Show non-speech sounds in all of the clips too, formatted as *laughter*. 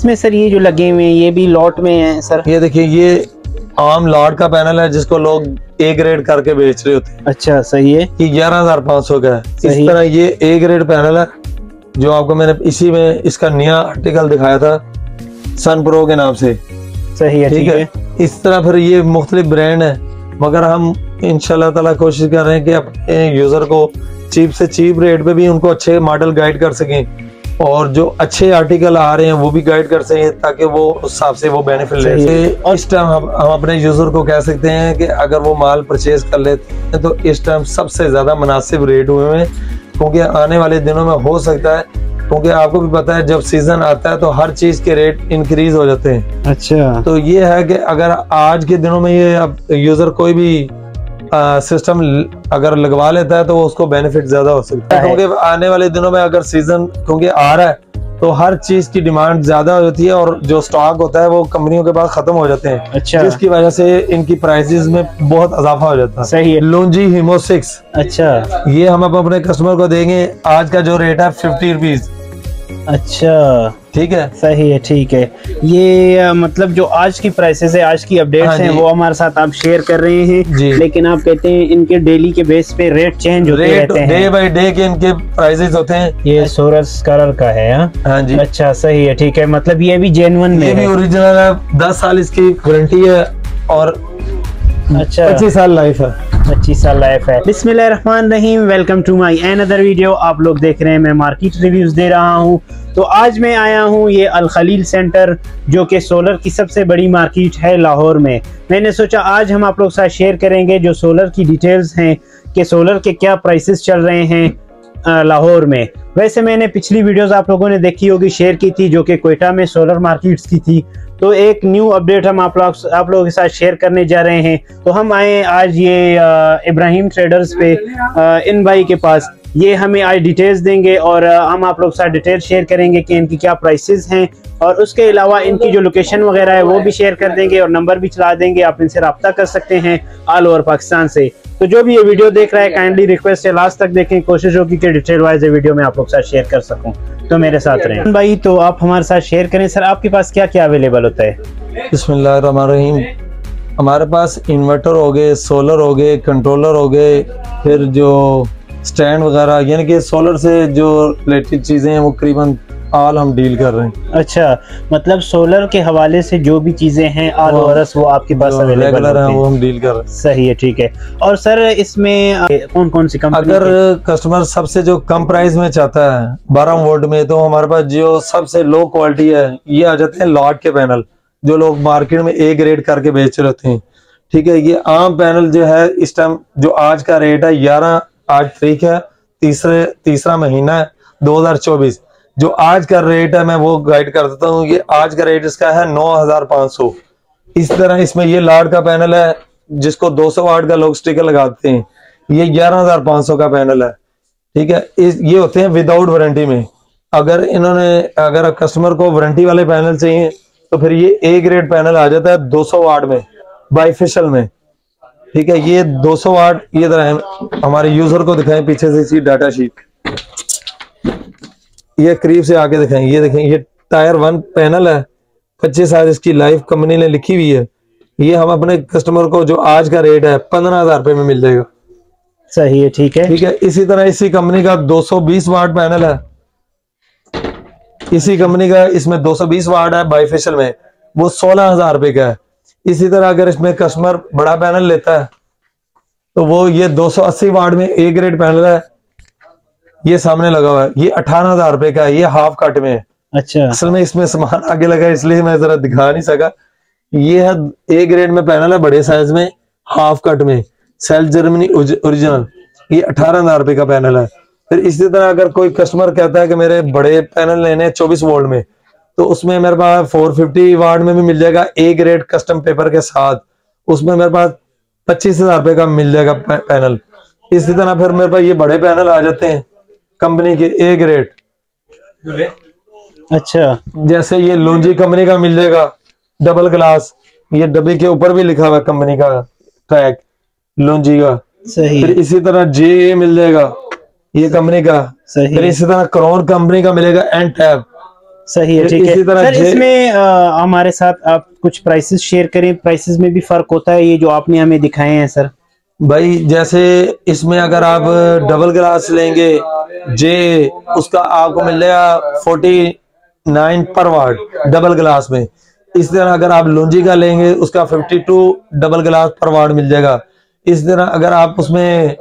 इसमें सर ये जो लगे हुए हैं ये भी लॉट में है सर? ये देखिए ये आम लॉट का पैनल है जिसको लोग ए ग्रेड करके बेच रहे होते हैं। अच्छा सही है। ये ग्यारह हज़ार पाँच सौ का है। इस तरह ये ए ग्रेड पैनल है जो आपको मैंने इसी में इसका नया आर्टिकल दिखाया था सन प्रो के नाम से। सही है ठीक है? इस तरह फिर ये मुख्तलिफ़ ब्रांड है मगर हम इंशाल्लाह ताला कोशिश कर रहे हैं कि अपने यूज़र को चीप से चीप रेट पे भी उनको अच्छे मॉडल गाइड कर सकें। और जो अच्छे आर्टिकल आ रहे हैं वो भी गाइड कर सकें ताकि वो उस हिसाब से वो बेनिफिट ले। सकें। इस टाइम हम, हम अपने यूज़र को कह सकते हैं कि अगर वो माल परचेज कर लेते हैं तो इस टाइम सबसे ज़्यादा मुनासिब रेट हुए हैं क्योंकि आने वाले दिनों में हो सकता है क्योंकि आपको भी पता है जब सीज़न आता है तो हर चीज़ के रेट इंक्रीज हो जाते हैं अच्छा तो ये है कि अगर आज के दिनों में ये अब यूज़र कोई भी सिस्टम अगर लगवा लेता है तो वो उसको बेनिफिट ज़्यादा हो सकता है। क्योंकि आने वाले दिनों में अगर सीज़न क्योंकि आ रहा है तो हर चीज़ की डिमांड ज़्यादा हो जाती है और जो स्टॉक होता है वो कंपनियों के पास खत्म हो जाते हैं। अच्छा। जिसकी वजह से इनकी प्राइसेस में बहुत इजाफा हो जाता है। सही है। लूंजी हिमो सिक्स अच्छा। ये हम अपने कस्टमर को देंगे। आज का जो रेट है फिफ्टी रुपीज़ अच्छा। ठीक है। सही है ठीक है। ये मतलब जो आज की प्राइसेस है आज की अपडेट्स हाँ हैं वो हमारे साथ आप शेयर कर रहे हैं। लेकिन आप कहते हैं इनके डेली के बेस पे रेट चेंज होते रेट रहते हैं। डे बाई डे के इनके प्राइसेस होते हैं। ये सोरस कलर का है हाँ? हाँ जी। अच्छा सही है ठीक है। मतलब ये भी जेनवन में ये भी ओरिजिनल है। दस साल इसकी वारंटी है और अच्छा। पच्चीस साल लाइफ है। पच्चीस साल लाइफ है। बिस्मिल्लाहिर्रहमान रहीम। Welcome to my another video आप लोग देख रहे हैं मैं मार्केट रिव्यूज़ दे रहा हूँ। तो आज मैं आया हूँ ये अल खलील सेंटर, जो कि सोलर की सबसे बड़ी मार्केट है लाहौर में। मैंने सोचा आज हम आप लोग साथ शेयर करेंगे जो सोलर की डिटेल्स हैं कि सोलर के क्या प्राइसेस चल रहे हैं लाहौर में। वैसे मैंने पिछली वीडियोस आप लोगों ने देखी होगी शेयर की थी, जो कि कोयटा में सोलर मार्केट्स की थी। तो एक न्यू अपडेट हम आप लोग, आप लोगों के साथ शेयर करने जा रहे हैं। तो हम आए आज ये इब्राहिम ट्रेडर्स पे इन भाई के पास। ये हमें आज डिटेल्स देंगे और हम आप लोग साथ डिटेल्स शेयर करेंगे कि इनकी क्या प्राइसेस हैं और उसके अलावा इनकी जो लोकेशन वगैरह है वो भी शेयर कर देंगे और नंबर भी चला देंगे। आप इनसे रब्ता कर सकते हैं ऑल ओवर पाकिस्तान से। तो जो भी ये वीडियो देख रहा है काइंडली रिक्वेस्ट है लास्ट तक देखें कोशिश होगी कि डिटेल वाइज ये वीडियो मैं आप लोग साथ शेयर कर सकूँ। तो मेरे साथ रहें। भाई तो आप हमारे साथ शेयर करें। सर आपके पास क्या क्या अवेलेबल होता है? बिस्मिल्लाहिर्रहमानिर्रहीम। हमारे पास इन्वर्टर हो गए सोलर हो गए कंट्रोलर हो गए फिर जो स्टैंड वगैरह यानी कि सोलर से जो रिलेटेड चीज़ें हैं वो करीबन ऑल हम डील कर रहे हैं। अच्छा मतलब सोलर के हवाले से जो भी चीज़ें हैं ऑल वो- वो आपके पास अवेलेबल रेगुलर है वो हम डील कर रहे हैं। सही है ठीक है। और सर इसमें कौन कौन सी कंपनी अगर कस्टमर सबसे जो कम प्राइस में चाहता है बारह वोल्ट में तो हमारे पास जो सबसे लो क्वालिटी है। ये आ जाते हैं लॉट के पैनल जो लोग मार्केट में ए ग्रेड करके बेच रहे हैं। ठीक है ये आम पैनल जो है इस टाइम जो आज का रेट है ग्यारह आज तारीख है, तीसरे, तीसरा महीना है 2024 जो आज का रेट है, मैं वो गाइड कर देता हूँ ये आज का रेट इसका है नौ हज़ार पाँच सौ। इस तरह इसमें ये लाड का पैनल है, जिसको 200 वाट का लोग स्टिकर लगाते हैं, ये 11500 का पैनल है। ठीक है, इस, ये होते हैं विदाउट वारंटी में। अगर इन्होंने, अगर कस्टमर को वारंटी वाले पैनल चाहिए तो फिर ये ए ग्रेड पैनल आ जाता है 200 वाट में बाइफिशियल में। ठीक है ये 200 वाट ये तरह हमारे यूज़र को दिखाएँ पीछे से इसी डाटा शीट ये करीब से आके दिखाएँ ये देखें ये टायर वन पैनल है पच्चीस साल इसकी लाइफ कंपनी ने लिखी हुई है। ये हम अपने कस्टमर को जो आज का रेट है पंद्रह हज़ार रुपए में मिल जाएगा। सही है ठीक है। ठीक है इसी तरह इसी कंपनी का 220 वाट पैनल है। इसी कंपनी का इसमें 220 वाट है बाइफेशियल में वो सोलह हज़ार रुपए का है। इसी तरह अगर इसमें कस्टमर बड़ा पैनल लेता है तो वो ये 280 वाट में ए ग्रेड पैनल है। ये सामने लगा हुआ है। ये अठारह हज़ार रुपए का है। ये हाफ़ कट में है। अच्छा। असल में इसमें सामान आगे लगा है, इसलिए मैं जरा दिखा नहीं सका। ये है ए ग्रेड में पैनल है बड़े साइज़ में हाफ़ कट में। सेल जर्मनी ओरिजिनल ये अठारह हज़ार रुपए का पैनल है। फिर इसी तरह अगर कोई कस्टमर कहता है कि मेरे बड़े पैनल लेने हैं चौबीस वोल्ट में तो उसमें मेरे पास 450 वाट में भी मिल जाएगा ए ग्रेड कस्टम पेपर के साथ। उसमें मेरे पास पच्चीस हज़ार रुपए का मिल जाएगा पैनल इसी तरह फिर मेरे पास ये बड़े पैनल आ जाते हैं कंपनी के ए ग्रेड अच्छा। जैसे ये लूंजी कंपनी का मिल जाएगा डबल ग्लास ये डब्बे के ऊपर भी लिखा हुआ है कंपनी का ट्रैक लूंजी का। सही। फिर इसी तरह जे मिल जाएगा ये कंपनी का। सही। फिर इसी तरह क्रोन कंपनी का मिलेगा एंड टैब सही है ठीक है। तरह सर इसमें अ, हमारे साथ आप कुछ प्राइसेस शेयर करें। प्राइसेस में भी फ़र्क होता है ये जो आपने हमें दिखाए हैं सर। भाई जैसे इसमें अगर आप डबल ग्लास लेंगे जे उसका आपको मिलेगा फोर्टी नाइन पर वाट डबल ग्लास में। इस तरह अगर आप लुंजी का लेंगे उसका फिफ्टी टू डबल ग्लास पर वाट मिल जाएगा। इस तरह अगर आप उसमें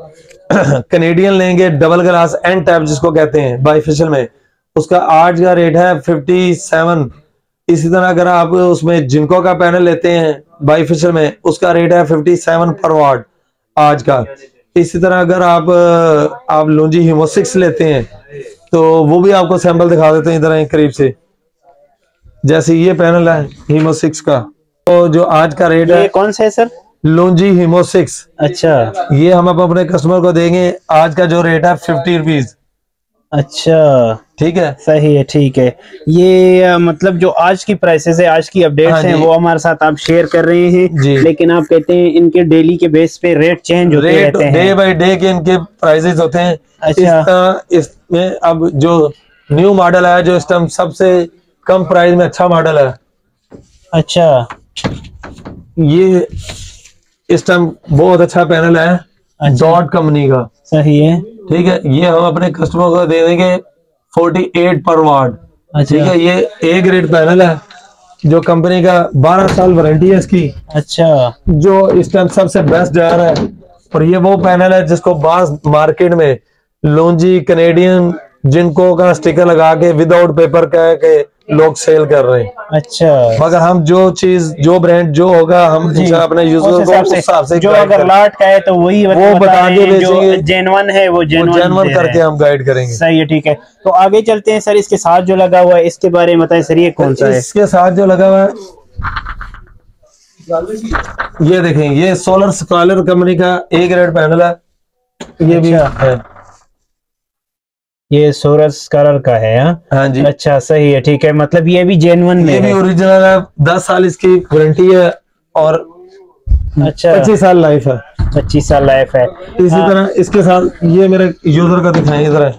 *clears throat* कनेडियन लेंगे डबल ग्लास एंड टैप जिसको कहते हैं बाईफिशियल में उसका आठ का रेट है फिफ्टी सेवन इसी तरह अगर आप उसमें जिनको का पैनल लेते हैं बाईफिशर में उसका रेट है फिफ्टी सेवन पर वाट आज का. इसी तरह अगर आप आप लूंजी हीमो सिक्स लेते हैं तो वो भी आपको सैंपल दिखा देते हैं इधर करीब से. जैसे ये पैनल है हीमो सिक्स का. तो जो आज का रेट है कौन सा है सर? लूंजी हीमो सिक्स अच्छा. ये हम अपने कस्टमर को देंगे आज का जो रेट है फिफ्टी रुपीज़ अच्छा। ठीक है? सही है ठीक है। ये मतलब जो आज की प्राइसेस है आज की अपडेट्स हाँ हैं वो हमारे साथ आप शेयर कर रहे हैं। लेकिन आप कहते हैं इनके डेली के बेस पे रेट चेंज होते रेट रहते हैं। डे बाय डे के इनके प्राइसेस होते हैं। अच्छा। इस इसमें अब जो न्यू मॉडल आया जो इस टाइम सबसे कम प्राइस में अच्छा मॉडल है। अच्छा। ये इस टाइम बहुत अच्छा पैनल है अच्छा। डॉट कंपनी का। सही है। ठीक है ये हम अपने कस्टमर को दे देंगे 48 पर वाट अच्छा। ठीक है ये ए ग्रेड पैनल है जो कंपनी का 12 साल वारंटी है इसकी। अच्छा। जो इस टाइम सबसे बेस्ट जा रहा है और ये वो पैनल है जिसको बास मार्केट में लोंजी कनेडियन जिनको का स्टिकर लगा के विदाउट पेपर कह के लोग सेल कर रहे हैं। अच्छा। मगर हम जो चीज़ जो ब्रांड जो होगा हम। अपने यूज़र को उस हिसाब से जो अगर लाट का है तो वही वो बता के जो जेनवन है वो वो जेनवन जेनवन करके हम गाइड करेंगे। सही है ठीक है। तो आगे चलते हैं सर इसके साथ जो लगा हुआ है इसके बारे में बताए सर ये कौन सा है? इसके साथ जो लगा हुआ है ये देखें ये सोलर स्कॉलर कंपनी का ए ग्रेड पैनल है ये भी अच्छा। है। ये सोरस कलर का है हाँ? हाँ जी। अच्छा सही है ठीक है मतलब ये भी जेनवन में ये भी ओरिजिनल है दस साल इसकी वारंटी है और अच्छा। पच्चीस साल लाइफ है। पच्चीस साल लाइफ है। इसी हाँ, तरह इसके साथ ये मेरे यूज़र का दिखाएँ इधर है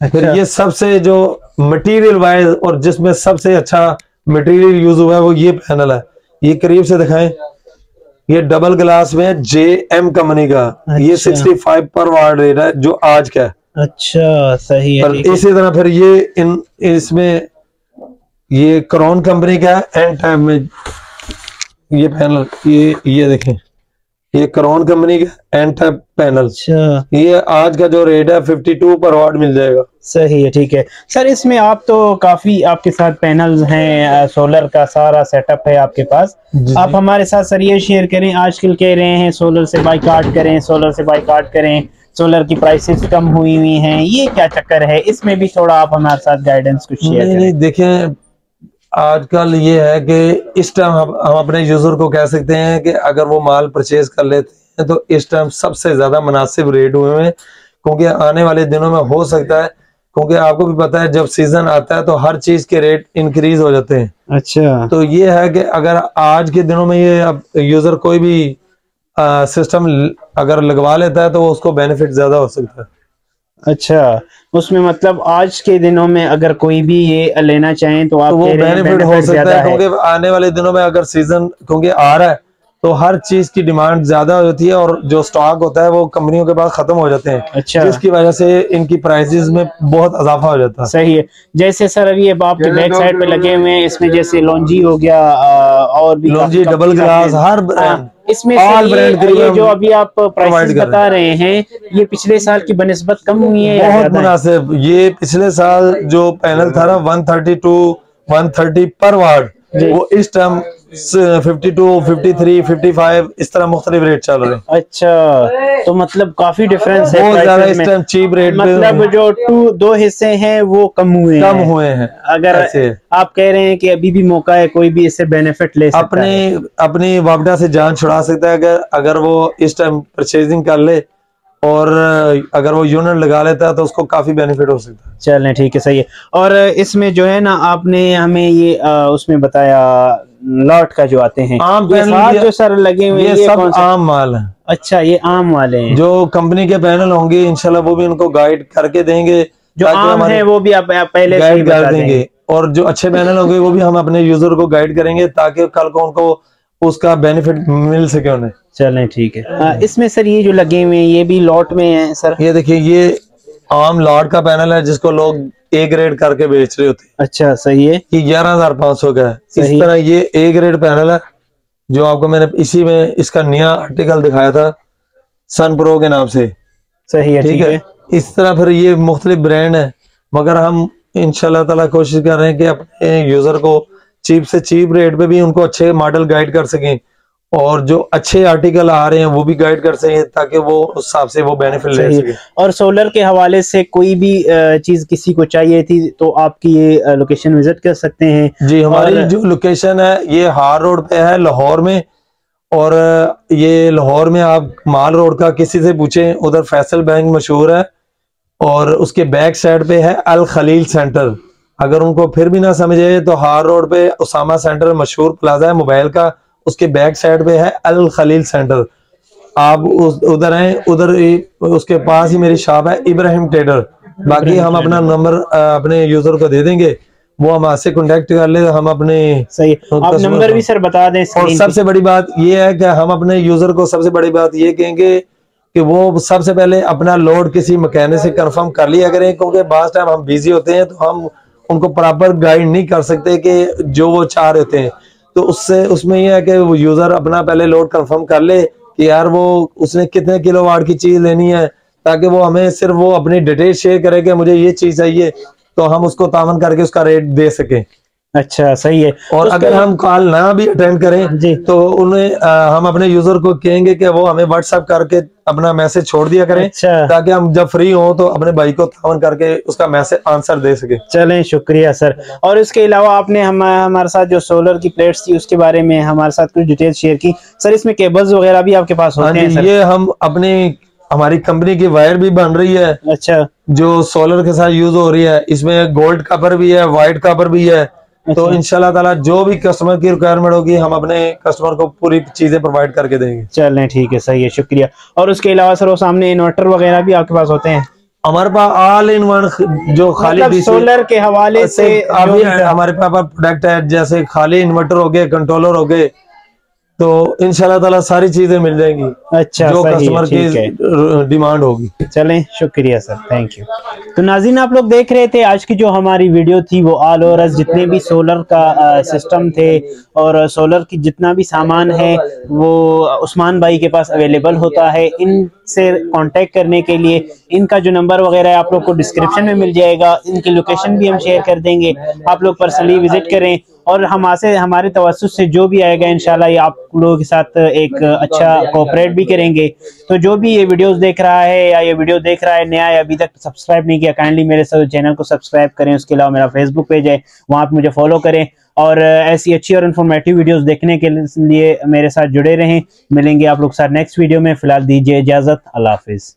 फिर अच्छा, ये सबसे जो मटेरियल वाइज और जिसमें सबसे अच्छा मटेरियल यूज़ हुआ है वो ये पैनल है। ये करीब से दिखाएँ। ये डबल ग्लास में जे एम कंपनी का। ये sixty five per watt rate है जो आज का है। अच्छा सही है है। इसी तरह फिर ये इन इसमें ये क्रॉन कंपनी का है एंड टाइम में ये पैनल ये ये देखें। ये क्रॉन कंपनी का एंड टाइप पैनल ये आज का जो रेट है 52 पर वाट मिल जाएगा। सही है ठीक है। सर इसमें आप तो काफ़ी आपके साथ पैनल्स हैं सोलर का सारा सेटअप है आपके पास। आप हमारे साथ सर ये शेयर करें आजकल कह रहे हैं सोलर से बाइकाट करें सोलर से बाइकाट करें सोलर की प्राइसेस कम हुई हुई हैं ये क्या चक्कर है? इसमें भी थोड़ा आप हमारे साथ गाइडेंस कुछ शेयर नहीं करें। नहीं देखें आजकल ये है कि इस टाइम हम हम अपने यूज़र को कह सकते हैं कि अगर वो माल परचेज कर लेते हैं तो इस टाइम सबसे ज़्यादा मुनासिब रेट हुए हैं। क्योंकि आने वाले दिनों में हो सकता है क्योंकि आपको भी पता है जब सीज़न आता है तो हर चीज़ के रेट इंक्रीज हो जाते हैं। अच्छा। तो ये है कि अगर आज के दिनों में ये अब यूज़र कोई भी सिस्टम अगर लगवा लेता है तो उसको बेनिफिट ज़्यादा हो सकता है। अच्छा उसमें मतलब आज के दिनों में अगर कोई भी ये लेना चाहे तो आप तो वो हैं बेनिफिट हो सकता है क्योंकि आने वाले दिनों में अगर सीज़न क्योंकि आ रहा है तो हर चीज़ की डिमांड ज़्यादा होती है और जो स्टॉक होता है वो कंपनियों के पास खत्म हो जाते हैं अच्छा। जिसकी वजह से इनकी प्राइसेस में बहुत इजाफा हो जाता है। सही है। जैसे सर अभी अब आपके बैक साइड पे लगे हुए हैं इसमें जैसे लॉन्जी हो गया और भी लॉन्जी डबल ग्लास हर हाँ, ब्रांड इसमें से ये, ये जो अभी आप प्राइस प्राइसेस बता रहे हैं ये पिछले साल की बनस्बत कम हुई है बहुत मुनासिब। ये पिछले साल जो पैनल था ना 132 130 पर वार्ड वो इस टाइम 52 53 55 इस तरह मुख्तलिफ़ रेट चल रहे। हैं अच्छा तो मतलब काफ़ी डिफरेंस है बहुत ज़्यादा इस टाइम चीप रेट मतलब जो टू दो हिस्से हैं वो कम हुए कम हैं। हुए हैं। अगर आप कह रहे हैं कि अभी भी मौका है कोई भी इससे बेनिफिट ले सकता अपने है। अपनी वापडा से जान छुड़ा सकता है अगर अगर वो इस टाइम परचेजिंग कर ले और अगर वो यूनिट लगा लेता है तो उसको काफ़ी बेनिफिट हो सकता है। चलें ठीक है सही है। और इसमें जो है ना आपने हमें ये अ, उसमें बताया लॉट का जो आते हैं। आम ये पैनल ये- जो सर लगे हुए हैं ये ये सब आम माल है। अच्छा ये आम वाले हैं। जो कंपनी के पैनल होंगे इंशाल्लाह वो भी उनको गाइड करके देंगे जो आम है वो भी आप, आप पहले गाइड कर देंगे। देंगे और जो अच्छे पैनल होंगे वो भी हम अपने यूज़र को गाइड करेंगे ताकि कल को उनको उसका बेनिफिट मिल सके उन्हें। चलें ठीक है। इसमें सर ये जो लगे हुए हैं ये भी लॉट में है सर? ये देखिए ये आम लॉट का पैनल है जिसको लोग ए ग्रेड करके बेच रहे होते हैं। अच्छा सही है। ये ग्यारह हज़ार पाँच सौ का है। इस तरह ये ए ग्रेड पैनल है जो आपको मैंने इसी में इसका नया आर्टिकल दिखाया था सन प्रो के नाम से। सही है ठीक है? इस तरह फिर ये मुख्तलिफ़ ब्रांड है मगर हम इंशाल्लाह ताला कोशिश कर रहे हैं कि अपने यूज़र को चीप से चीप रेट पे भी उनको अच्छे मॉडल गाइड कर सकें। और जो अच्छे आर्टिकल आ रहे हैं वो भी गाइड कर सकें ताकि वो उस हिसाब से वो बेनिफिट ले सके। और सोलर के हवाले से कोई भी चीज़ किसी को चाहिए थी तो आपकी ये लोकेशन विज़िट कर सकते हैं। जी हमारी और- जो लोकेशन है ये हार रोड पे है लाहौर में। और ये लाहौर में आप माल रोड का किसी से पूछे उधर फैसल बैंक मशहूर है। और उसके बैक साइड पे है अल खलील सेंटर अगर उनको फिर भी ना समझे तो हार रोड पे उसामा सेंटर मशहूर प्लाजा है मोबाइल का। उसके बैक साइड पे है अल खलील सेंटर। आप उस उधर हैं उधर उसके पास ही मेरी शॉप है इब्राहिम ट्रेडर बाकी हम अपना नंबर अपने यूज़र को दे देंगे। वो हमसे कांटेक्ट कर ले हम अपने सही आप नंबर भी सर बता दें और सबसे बड़ी बात ये है कि हम अपने यूज़र को सबसे बड़ी बात ये कहेंगे कि वो सबसे पहले अपना लोड किसी मकैनिक से कंफर्म कर लिया करें क्योंकि बास टाइम हम बिज़ी होते हैं तो हम उनको प्रॉपर गाइड नहीं कर सकते कि जो वो चाह रहे होते हैं तो उससे उसमें यह है कि वो यूज़र अपना पहले लोड कंफर्म कर ले कि यार वो उसने कितने किलो वाट की चीज़ लेनी है, ताकि वो हमें सिर्फ़ वो अपनी डिटेल शेयर करे कि मुझे ये चीज़ चाहिए तो हम उसको तामन करके उसका रेट दे सकें। अच्छा सही है। और अगर हम कॉल ना भी अटेंड करें जी। तो उन्हें हम अपने यूज़र को कहेंगे कि वो हमें व्हाट्सएप करके अपना मैसेज छोड़ दिया करें अच्छा। ताकि हम जब फ्री हो तो अपने भाई को तावन करके उसका मैसेज आंसर दे सके। चलें शुक्रिया सर। और इसके अलावा आपने हम हमारे साथ जो सोलर की प्लेट्स थी उसके बारे में हमारे साथ कुछ डिटेल शेयर की। सर इसमें केबल्स वगैरह भी आपके पास हाँ होते हैं सर? ये हम अपने हमारी कंपनी की वायर भी बन रही है। अच्छा। जो सोलर के साथ यूज़ हो रही है इसमें गोल्ड कवर भी है व्हाइट कवर भी है। तो इनशाला इंशाल्लाह ताला जो भी कस्टमर की रिक्वायरमेंट होगी हम अपने कस्टमर को पूरी चीज़ें प्रोवाइड करके देंगे। चलें ठीक है सही है शुक्रिया। और उसके अलावा सर वो सामने इन्वर्टर वगैरह भी आपके पास होते हैं? हमारे पास ऑल इन वन जो खाली मतलब सोलर के हवाले से से अभी हमारे पास प्रोडक्ट है जैसे खाली इन्वर्टर हो गए कंट्रोलर हो गए तो इंशाल्लाह ताला सारी चीज़ें मिल जाएँगी अच्छा जो सही कस्टमर की डिमांड होगी। चलें शुक्रिया सर थैंक यू तो नाजीन आप लोग देख रहे थे आज की जो हमारी वीडियो थी वो ऑल ओवर जितने भी सोलर का आ, सिस्टम थे और सोलर की जितना भी सामान है वो उस्मान भाई के पास अवेलेबल होता है। इनसे कांटेक्ट करने के लिए इनका जो नंबर वगैरह है आप लोग को डिस्क्रिप्शन में मिल जाएगा। इनकी लोकेशन भी हम शेयर कर देंगे। आप लोग पर्सनली विज़िट करें। और हमारे हमारे तवसत से जो भी आएगा ये आप लोगों के साथ एक अच्छा कोऑपरेट भी करेंगे। तो जो भी ये वीडियोस देख रहा है या ये वीडियो देख रहा है नया या अभी तक सब्सक्राइब नहीं किया काइंडली मेरे साथ चैनल को सब्सक्राइब करें, उसके अलावा मेरा फेसबुक पेज है, वहाँ पर मुझे फॉलो करें और ऐसी अच्छी और इन्फॉर्मेटिव वीडियोस देखने के लिए मेरे साथ जुड़े रहें। मिलेंगे आप लोग साथ नेक्स्ट वीडियो में। फ़िलहाल दीजिए इजाज़त, अल्लाह हाफिज़।